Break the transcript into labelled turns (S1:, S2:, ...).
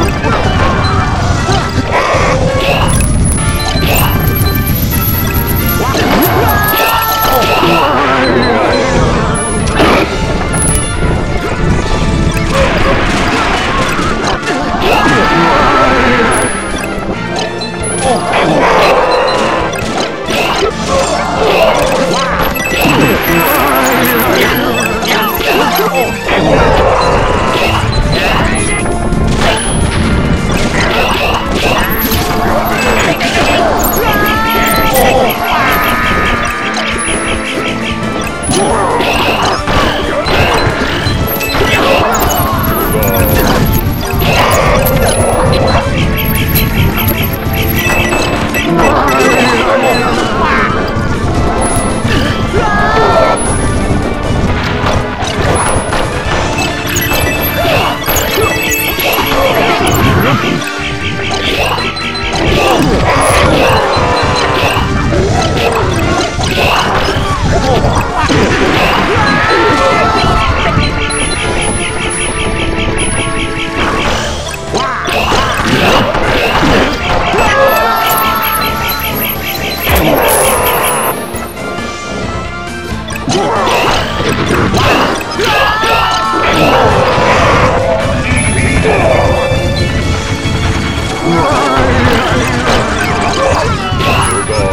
S1: Oh, Here we go.